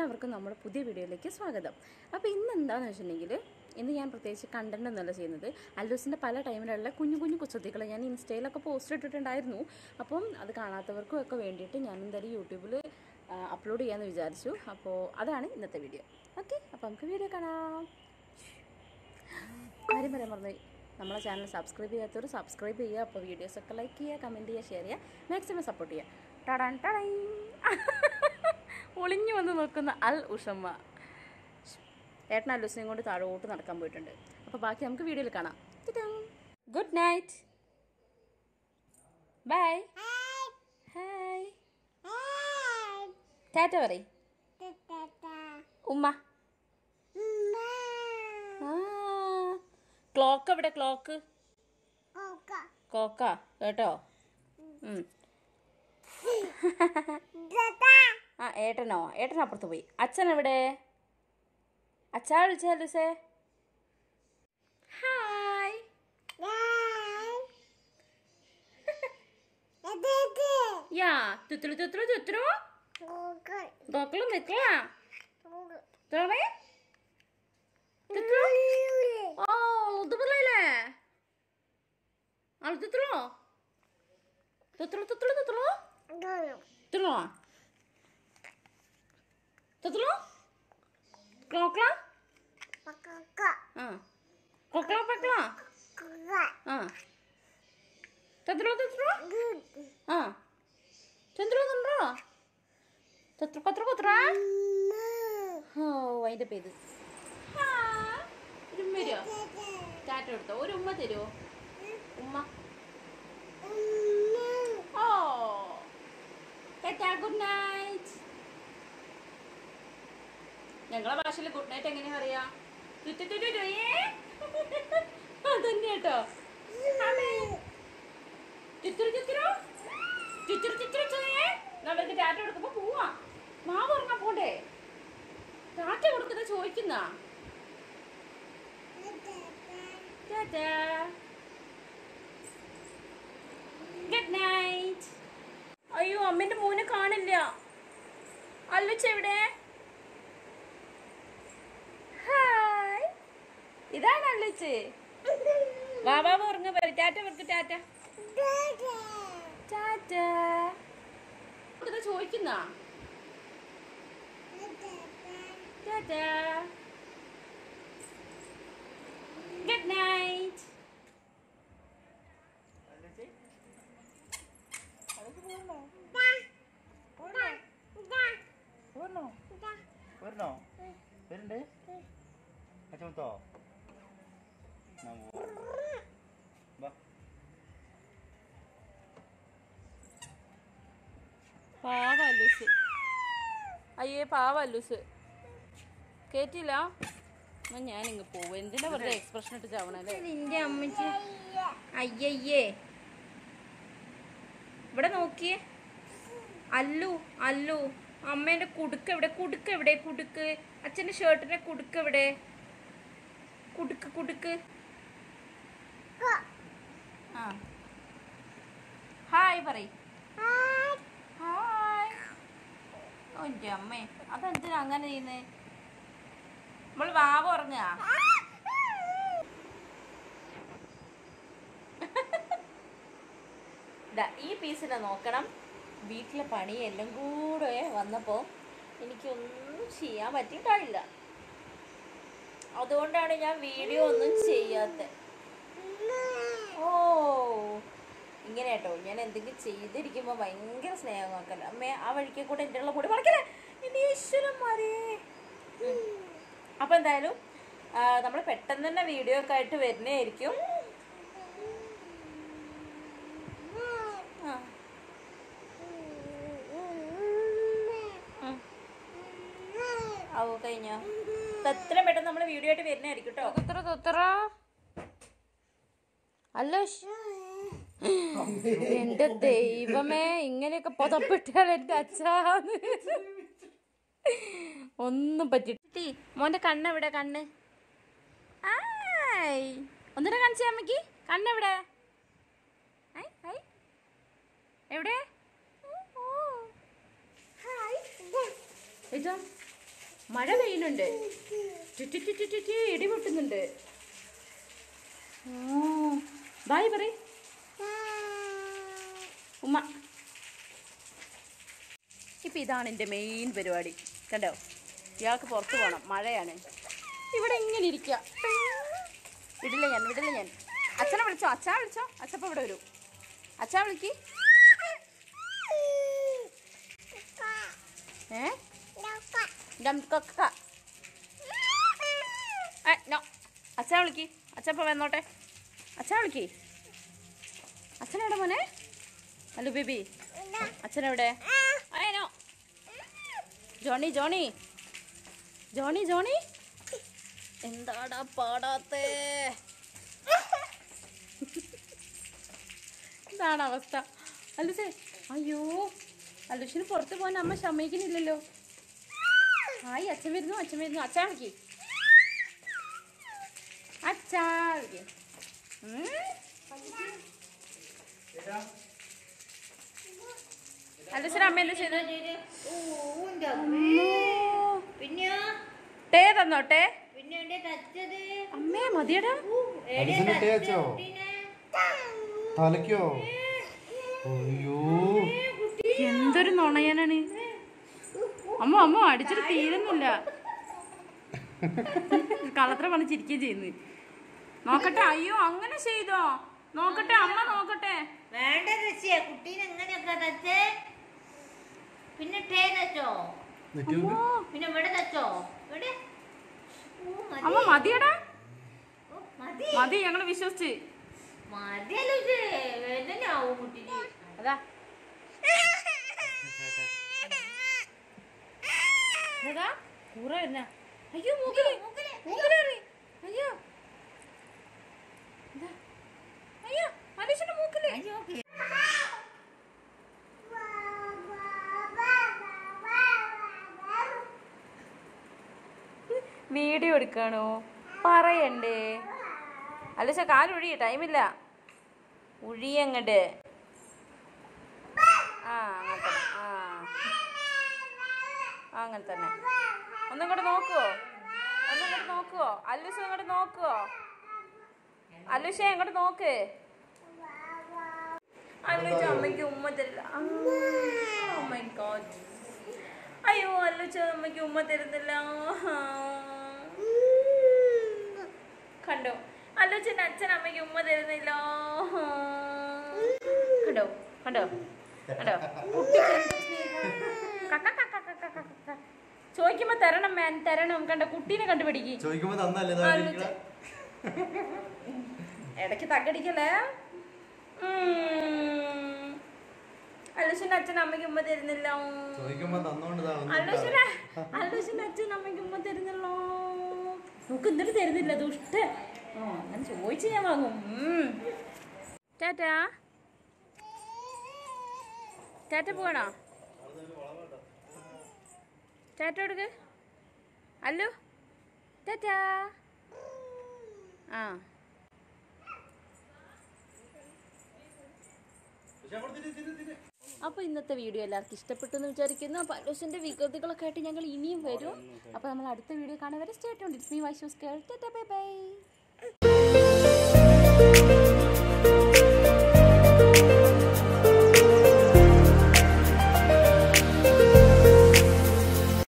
എല്ലാവർക്കും നമ്മുടെ പുതിയ വീഡിയോയിലേക്ക് സ്വാഗതം. അപ്പോൾ ഇന്ന് എന്താണെന്ന് വെച്ചിട്ടുണ്ടെങ്കിൽ ഇന്ന് ഞാൻ പ്രത്യേകിച്ച് കണ്ടന്റ് ഒന്നല്ല ചെയ്യുന്നത്. അല്ലൂസിന്റെ പല ടൈമിലുള്ള കുഞ്ഞു കുഞ്ഞു കുസൃതികൾ ഞാൻ ഇൻസ്റ്റയിലൊക്കെ പോസ്റ്റ് ഇട്ടിട്ടുണ്ടായിരുന്നു. അപ്പം അത് കാണാത്തവർക്കും ഒക്കെ വേണ്ടിയിട്ട് ഞാൻ എന്തായാലും യൂട്യൂബിൽ അപ്ലോഡ് ചെയ്യാമെന്ന് വിചാരിച്ചു. അപ്പോൾ അതാണ് ഇന്നത്തെ വീഡിയോ ഓക്കെ അപ്പോൾ നമുക്ക് വീഡിയോ കാണാം. കാര്യം പറയാൻ പറഞ്ഞു നമ്മളെ ചാനൽ സബ്സ്ക്രൈബ് ചെയ്യാത്തവർ സബ്സ്ക്രൈബ് ചെയ്യുക. അപ്പോൾ വീഡിയോസൊക്കെ ലൈക്ക് ചെയ്യുക കമന്റ് ചെയ്യുക ഷെയർ ചെയ്യുക. മാക്സിമം സപ്പോർട്ട് ചെയ്യുക. ടടാൻ ടടൈ ഒളിഞ്ഞു വന്ന് നോക്കുന്ന അൽ ഉഷമ്മ. ഏട്ടൻ അല്ലുസിനെയും കൊണ്ട് താഴോട്ട് നടക്കാൻ പോയിട്ടുണ്ട്. അപ്പോൾ ബാക്കി നമുക്ക് വീഡിയോയിൽ കാണാം. Good night. ബൈ. ഹായ്. ടാറ്റ പറയ്. ഉമ്മ. ക്ലോക്ക് എവിടെ? ക്ലോക്ക്. കോക്ക. കേട്ടോ? ഉം. ആ ഏട്ടനോ? ഏട്ടൻ അപ്പുറത്ത് പോയി. അച്ഛൻ എവിടെ? അച്ഛാ വിളിച്ചാ ലൂസേ ഹായ് യാ തുത്തുളു തുത്തുളു തുത്തുളു. ഗോക്കളും നിക്കലാ തുറമേ തുത്തുളു ഓ ഉതുപുറയില്ലേ ആൾ തുത്തുളു? തുത്തുളു തുത്തുളു തുത്തുളു. തുത്തുളു? തുത്തുളു ക്ലോക്കളാ ആ. ക്ലോക്കളാ പക്കളാ ആ. തുത്തുളു തുത്തുളു ആ. ചന്ദ്രു തുണ്ടോ തുത്രു കൊത്ര കൊത്ര ഓ അതിന്റെ പേര്. ഉമ്മ തരുമോ ടാറ്റ എടുത്തോ ഒരു ഉമ്മ തരുമോ ഉമ്മ. ഓ. ടാറ്റ ഗുഡ് നൈറ്റ് ഞങ്ങളെ ഭാഷയിൽ ഗുഡ് നൈറ്റ് എങ്ങനെയാ പറയാ അതന്നെ കേട്ടോ. കൊടുക്കുമ്പോ പോവാ. മാവ് ഉറങ്ങാൻ പോണ്ടേ? കൊടുക്കുന്ന ചോദിക്കുന്ന? അയ്യോ അമ്മേന്റെ മോനെ കാണില്ല. അല്ലുച്ച എവിടെ ഹായ് ഇതാണ് ബാബാവ് ഉറങ്ങ പറ ടാറ്റ പറക്ക് ടാറ്റ. ടാറ്റ. ചോദിക്കുന്ന ടാറ്റ. ഗുഡ് നൈറ്റ് വരണോ? വരണോ? വരുന്നുണ്ട് അച്ഛത്തോ Ba. പാവ അയ്യേ പാവ അല്ലൂസ് കേട്ടില്ല എന്നാ ഞാനിങ്ങ് പോവും. എന്തിനാ വെറുതെ എക്സ്പ്രഷൻ ഇട്ട് ചാവണല്ലേ നിന്റെ അമ്മച്ചി. അയ്യയ്യേ. ഇവിടെ നോക്കിയേ. അല്ലു അല്ലു. അമ്മേന്റെ കുടുക്ക് എവിടെ? കുടുക്ക് എവിടെ? കുടുക്ക്. അച്ഛന്റെ ഷർട്ടിന്റെ കുടുക്ക് എവിടെ? കുടുക്ക് കുടുക്ക്. ആ. ഹായ് പറ ഹായ് ഓ എന്റെ അമ്മേ. അതെന്തിനാ അങ്ങനെ ചെയ്യുന്നേ? നമ്മൾ വാവ ഉറങ്ങുക ഈ പീസിനെ നോക്കണം. വീട്ടിലെ പണി എല്ലാം കൂടെ വന്നപ്പോൾ എനിക്കൊന്നും ചെയ്യാൻ പറ്റിയിട്ടില്ല അതുകൊണ്ടാണ് ഞാൻ വീഡിയോ ഒന്നും ചെയ്യാത്തത് ഓ ഇങ്ങനെ കേട്ടോ ഞാൻ എന്തെങ്കിലും ചെയ്തിരിക്കുമ്പോൾ ഭയങ്കര സ്നേഹം നോക്കല്ല അമ്മേ ആ വഴിക്ക് കൂടെ എന്റെ ഉള്ള മുടി മറക്കല്ലേ എന്റെ ഈശ്വരന്മാരേ. അപ്പം എന്തായാലും നമ്മൾ പെട്ടെന്ന് തന്നെ വീഡിയോ ഒക്കെ ആയിട്ട് വരുന്നതായിരിക്കും. ആവോ കഴിഞ്ഞോ? പെട്ടെന്ന് നമ്മൾ വീഡിയോ ആയിട്ട് വരുന്നതായിരിക്കും കേട്ടോ അല്ലോ എന്റെ ദൈവമേ ഇങ്ങനെയൊക്കെ പുതപ്പെട്ടാൽ എന്റെ അച്ഛാന്ന്. ഒന്നും പറ്റി മോന്റെ കണ്ണെവിടെ കണ്ണ്. ആയ്. ഒന്നിനെ കാണിച്ചേ അമ്മയ്ക്ക് കണ്ണെവിടെ. എവിടെ? ഓ, ഓ. മഴ പെയ്യുന്നുണ്ട്. ഇടി പൊട്ടുന്നുണ്ട്. ബായ് പറ ഉമ്മ. ഇപ്പം ഇതാണ് എന്റെ മെയിൻ പരിപാടി. കണ്ടോ? ഇയാൾക്ക് പുറത്ത് പോകണം മഴയാണ്. ഇവിടെ ഇങ്ങനെ ഇരിക്കുക വിടില്ല ഞാൻ വിടില്ല ഞാൻ. അച്ഛനെ വിളിച്ചോ? അച്ഛാ വിളിച്ചോ? അച്ഛപ്പ ഇവിടെ വരൂ. അച്ഛാ വിളിക്ക്. അച്ഛാ വിളിക്ക്. അച്ഛപ്പ വന്നോട്ടെ. അച്ഛാ വിളിക്ക്. അച്ഛനെവിടെ മോനെ? Hello baby. അച്ഛനെവിടെ? അയ്യോ ജോണി ജോണി. Johnny Johnny. എന്താടാ പാടാത്തേ? ഇതാണ് അവസ്ഥ. അല്ലുസേ അയ്യോ. അല്ലുഷിന് പുറത്ത് പോകാൻ അമ്മ സമ്മതിക്കുന്നില്ലല്ലോ. ആയി അച്ഛൻ വരുന്നു അച്ഛൻ വരുന്നു. അച്ഛാ വിളിക്കേ. അച്ഛാ വിളിക്ക് ഉം. അല്ലുസിന് അമ്മ. എന്താ പിന്നെയോ ടേ എവിടെ ടച്ചത് അമ്മേ മതിയടാ. തലക്കോ അയ്യോ. എന്തൊരു നുണയനാണ്. അമ്മ അമ്മ അടിച്ചിട്ട് തീരുന്നില്ല. കളത്ര പണി ചിരിക്കുകയും ചെയ്യുന്നു. നോക്കട്ടെ അയ്യോ അങ്ങനെ ചെയ്തോ? നോക്കട്ടെ അമ്മ നോക്കട്ടെ. വേണ്ട കുട്ടീനെ എങ്ങനെയൊക്കെ തച്ചേ? പിന്നെ ടേ തച്ചോ? നെറ്റി പിന്നെ ഇവിടെ തച്ചോ? ഇവിടെ ഓ, മതി. അമ്മ മതിയടാ. ഓ, മതി. മതി ഞങ്ങളെ വിശ്വസിച്ച്. അതാ. ഇതാ കൂറ വരുന്ന അയ്യോ മൂക്കിൽ മൂക്കിലേറി അയ്യോ. അയ്യോ മനുഷ്യന്റെ മൂക്കിൽ. അയ്യോ വീഡിയോ എടുക്കണോ? പറയണ്ടേ. അല്ല കാലൊഴിയ ടൈമില്ല ഉഴിയങ്ങട് ആ അങ്ങനെ ആ. തന്നെ. ഒന്നും നോക്കുവോ? ഒന്നും നോക്കുവോ? അല്ലുസ് ഇങ്ങോട്ട് നോക്കുവോ? അല്ലുഷ ഇങ്ങോട്ട് നോക്ക്. അല്ലുച്ച അമ്മയ്ക്ക് ഉമ്മ തരില്ല. Oh. അയ്യോ അല്ലുച്ച അമ്മയ്ക്ക് ഉമ്മ തരുന്നില്ല. കണ്ടോ? അല്ലുച്ചന്റെ അച്ഛൻ അമ്മയ്ക്ക് ഉമ്മ തരുന്നില്ലോ. കണ്ടോ? കണ്ടോ? കണ്ടോ. ചോദിക്കുമ്പോ തരണം മാൻ തരണം. കണ്ടോ? കുട്ടീനെ കണ്ടുപിടിക്കും. ഇടയ്ക്ക് തകടിക്കല്ലേ? അല്ലുഷന്റെ അച്ഛൻ അമ്മയ്ക്ക് ഉമ്മ തരുന്നില്ലോ. അല്ലുഷന്റെ അച്ഛൻ അമ്മയ്ക്ക് ഉമ്മ തരുന്നല്ലോ. നമുക്ക് എന്നിട്ട് തരുന്നില്ല ദുഷ്ട ഓ അങ്ങനെ ചോദിച്ച് ഞാൻ വാങ്ങും. ടാറ്റാ. ടാറ്റ പോകണോ ടാറ്റ എടുക്ക് അല്ലോ. ടാറ്റാ. ആ. അപ്പോൾ ഇന്നത്തെ വീഡിയോ എല്ലാവർക്കും ഇഷ്ടപ്പെട്ടു എന്ന് വിചാരിക്കുന്നു. അപ്പോൾ അലോസിന്റെ വികൃതികളൊക്കെ ആയിട്ട് ഞങ്ങൾ ഇനിയും വരും. അപ്പോൾ നമ്മൾ അടുത്ത വീഡിയോ കാണാൻ വരെ സ്റ്റേറ്റ് ഉണ്ട് it's me Vaishu's curl bye bye